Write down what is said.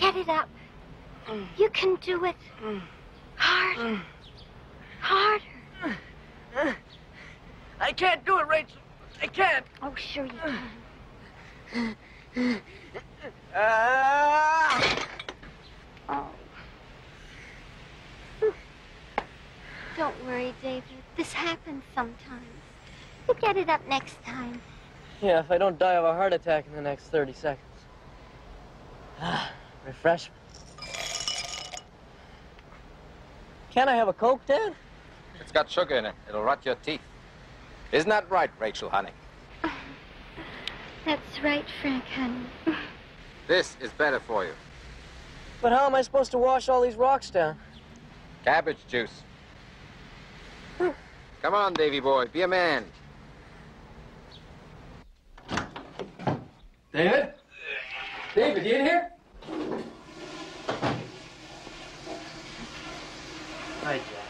it up. You can do it. Harder. Harder. I can't do it, Rachel. I can't. Oh, sure you can. Ah! Oh. Don't worry, David. This happens sometimes. You'll get it up next time. Yeah, if I don't die of a heart attack in the next 30 seconds. Ah, refreshment. Can I have a Coke, Dad? It's got sugar in it. It'll rot your teeth. Isn't that right, Rachel, honey? That's right, Frank, honey. This is better for you. But how am I supposed to wash all these rocks down? Cabbage juice. Come on, Davy boy. Be a man. David? David, you in here? 哎呀